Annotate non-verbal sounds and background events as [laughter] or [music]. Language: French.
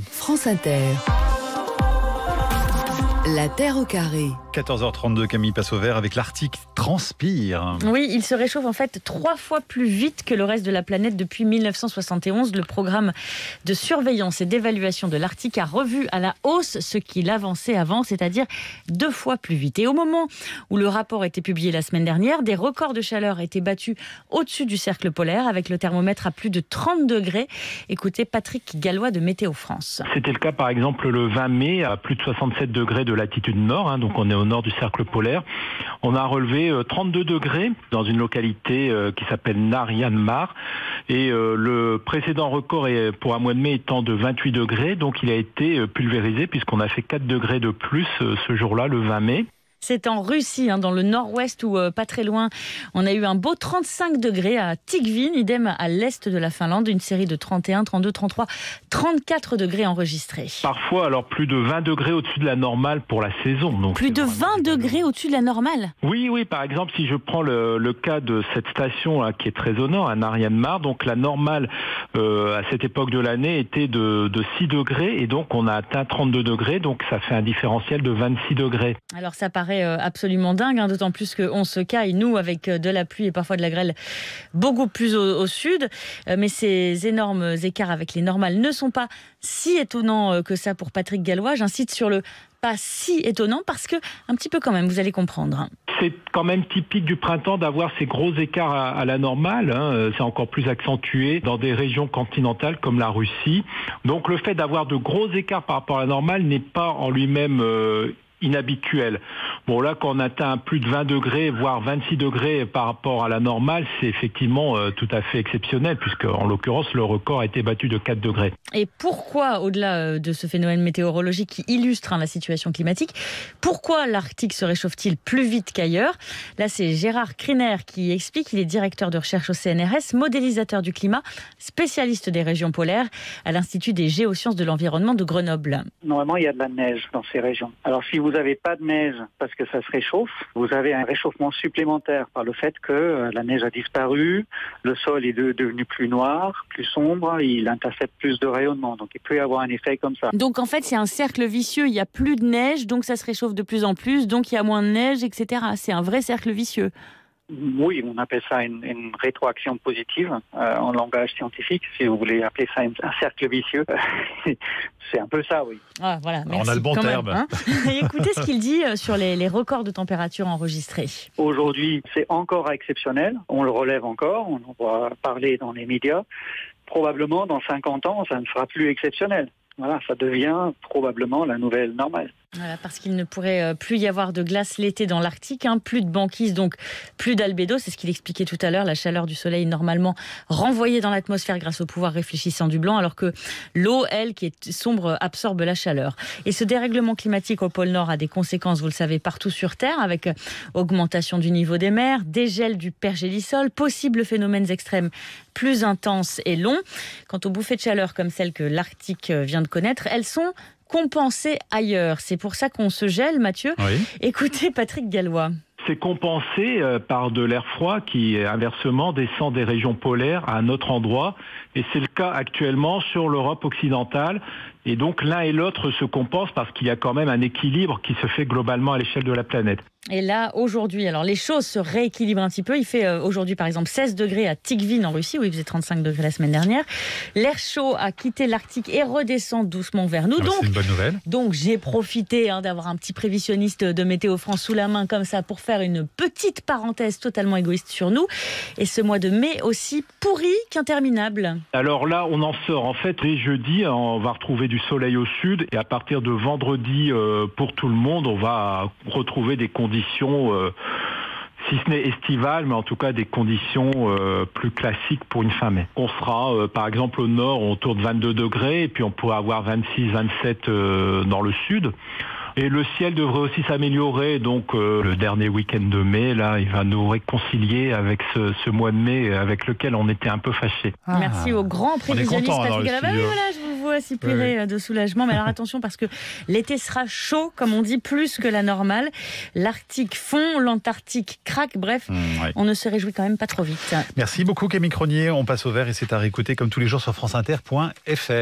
France Inter. La Terre au carré. 14h32, Camille passe au vert avec l'Arctique transpire. Oui, il se réchauffe en fait trois fois plus vite que le reste de la planète depuis 1971. Le programme de surveillance et d'évaluation de l'Arctique a revu à la hausse ce qu'il avançait avant, c'est-à-dire deux fois plus vite. Et au moment où le rapport était publié la semaine dernière, des records de chaleur étaient battus au-dessus du cercle polaire avec le thermomètre à plus de 30 degrés. Écoutez Patrick Gallois de Météo France. C'était le cas par exemple le 20 mai à plus de 67 degrés de latitude nord, hein, donc on est au nord du cercle polaire. On a relevé 32 euh, degrés dans une localité euh, qui s'appelle Narianmar. Et euh, le précédent record est, pour un mois de mai étant de 28 degrés, donc il a été pulvérisé puisqu'on a fait 4 degrés de plus ce jour-là, le 20 mai. C'est en Russie, hein, dans le nord-ouest, ou pas très loin. On a eu un beau 35 degrés à Tigvin, idem à l'est de la Finlande, une série de 31, 32, 33, 34 degrés enregistrés. Parfois, alors plus de 20 degrés au-dessus de la normale pour la saison. Donc plus de 20 degrés au-dessus de la normale? Oui, oui. Par exemple, si je prends le, cas de cette station là, qui est très au nord, à Narian-Mar, donc la normale euh, à cette époque de l'année était de, 6 degrés et donc on a atteint 32 degrés, donc ça fait un différentiel de 26 degrés. Alors ça paraît euh, absolument dingue, hein, d'autant plus qu'on se caille, nous, avec euh, de la pluie et parfois de la grêle beaucoup plus au, sud. Euh, mais ces énormes écarts avec les normales ne sont pas si étonnants que ça pour Patrick Gallois. J'incite sur le pas si étonnant parce que, un petit peu quand même, vous allez comprendre. C'est quand même typique du printemps d'avoir ces gros écarts à, la normale. Hein. C'est encore plus accentué dans des régions continentales comme la Russie. Donc le fait d'avoir de gros écarts par rapport à la normale n'est pas en lui-même inhabituel. Bon là, quand on atteint plus de 20 degrés, voire 26 degrés par rapport à la normale, c'est effectivement euh, tout à fait exceptionnel, puisque en l'occurrence, le record a été battu de 4 degrés. Et pourquoi, au-delà euh, de ce phénomène météorologique qui illustre hein, la situation climatique, pourquoi l'Arctique se réchauffe-t-il plus vite qu'ailleurs? Là, c'est Gérard Kriner qui explique, il est directeur de recherche au CNRS, modélisateur du climat, spécialiste des régions polaires à l'Institut des géosciences de l'environnement de Grenoble. Normalement, il y a de la neige dans ces régions. Alors si vous vous n'avez pas de neige parce que ça se réchauffe, vous avez un réchauffement supplémentaire par le fait que euh, la neige a disparu, le sol est devenu plus noir, plus sombre, il intercepte plus de rayonnement. Donc il peut y avoir un effet comme ça. Donc en fait, c'est un cercle vicieux. Il n'y a plus de neige, donc ça se réchauffe de plus en plus, donc il y a moins de neige, etc. C'est un vrai cercle vicieux. Oui, on appelle ça une, rétroaction positive euh, en langage scientifique, si vous voulez appeler ça un cercle vicieux. [laughs] c'est un peu ça, oui. Ah, voilà, on a le bon terme. Hein. [laughs] écoutez ce qu'il dit euh, sur les, les, records de température enregistrés. Aujourd'hui, c'est encore exceptionnel. On le relève encore. On en va parler dans les médias. Probablement, dans 50 ans, ça ne sera plus exceptionnel. Voilà, ça devient probablement la nouvelle normale. Parce qu'il ne pourrait euh, plus y avoir de glace l'été dans l'Arctique, hein, plus de banquise, donc plus d'albédo. C'est ce qu'il expliquait tout à l'heure. La chaleur du soleil normalement renvoyée dans l'atmosphère grâce au pouvoir réfléchissant du blanc, alors que l'eau, elle, qui est sombre, absorbe la chaleur. Et ce dérèglement climatique au pôle Nord a des conséquences, vous le savez, partout sur Terre, avec euh, augmentation du niveau des mers, dégel du pergélisol, possibles phénomènes extrêmes plus intenses et longs. Quant aux bouffées de chaleur comme celles que l'Arctique euh, vient de connaître, elles sont compenser ailleurs. C'est pour ça qu'on se gèle, Mathieu. Écoutez Patrick Gallois c'est compensé euh, par de l'air froid qui inversement descend des régions polaires à un autre endroit. Et c'est le cas actuellement sur l'Europe occidentale. Et donc l'un et l'autre se compensent parce qu'il y a quand même un équilibre qui se fait globalement à l'échelle de la planète. Et là, aujourd'hui, alors les choses se rééquilibrent un petit peu. Il fait euh, aujourd'hui, par exemple, 16 degrés à Tigvin en Russie, où il faisait 35 degrés la semaine dernière. L'air chaud a quitté l'Arctique et redescend doucement vers nous. Ah, donc, c'est une bonne nouvelle. Donc, j'ai profité hein, d'avoir un petit prévisionniste de Météo France sous la main comme ça pour faire une petite parenthèse totalement égoïste sur nous. Et ce mois de mai aussi pourri qu'interminable. Alors là, on en sort. En fait, les jeudis, on va retrouver du soleil au sud. Et à partir de vendredi, euh, pour tout le monde, on va retrouver des conditions euh, si ce n'est estivales, mais en tout cas des conditions euh, plus classiques pour une fin mai. On sera euh, par exemple au nord autour de 22 degrés et puis on pourrait avoir 26, 27 dans le sud. Et le ciel devrait aussi s'améliorer. Donc le dernier week-end de mai, là, il va nous réconcilier avec ce, mois de mai avec lequel on était un peu fâchés. Merci au grand prévisionniste Patrick pleurer euh, de soulagement. Mais alors [laughs] attention parce que l'été sera chaud, comme on dit, plus que la normale. L'Arctique fond, l'Antarctique craque. Bref, mmh, on ne se réjouit quand même pas trop vite. Merci beaucoup Camille Cronier. On passe au vert et c'est à réécouter comme tous les jours sur franceinter.fr.